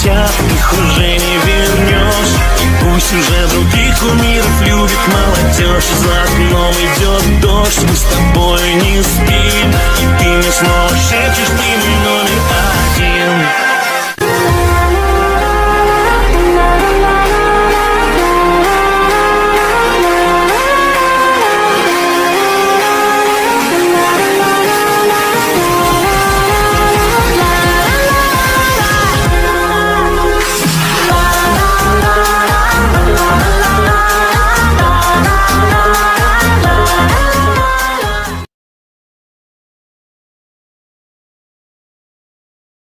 пятьдесят Их уже не вернешь. И Пусть уже других кумиров любит молодежь. За окном идет дождь Мы с тобой не спим. И ты мне снова шепчешь